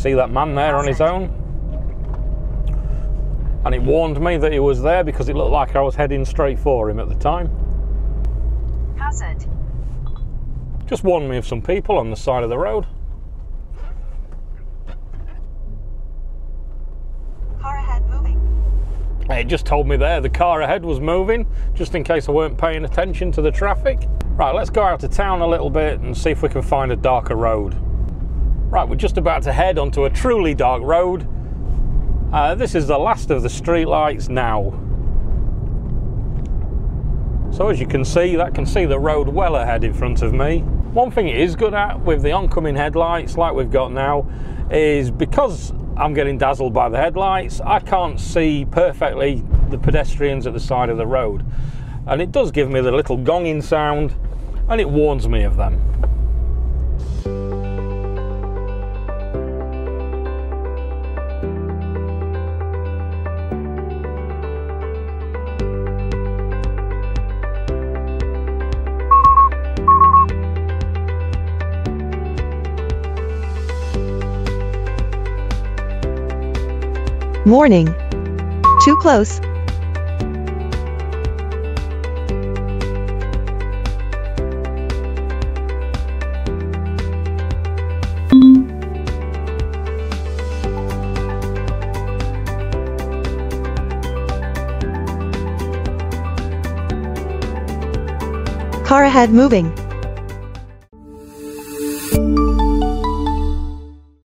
See that man there on his own? And it warned me that he was there because it looked like I was heading straight for him at the time. Hazard. Just warned me of some people on the side of the road. Car ahead moving. It just told me there the car ahead was moving, just in case I weren't paying attention to the traffic. Right, let's go out of town a little bit and see if we can find a darker road. Right, we're just about to head onto a truly dark road. Uh, this is the last of the streetlights now. So as you can see, that can see the road well ahead in front of me. One thing it is good at with the oncoming headlights like we've got now is because I'm getting dazzled by the headlights, I can't see perfectly the pedestrians at the side of the road. And it does give me the little gonging sound and it warns me of them. Warning. Too close. Car ahead moving.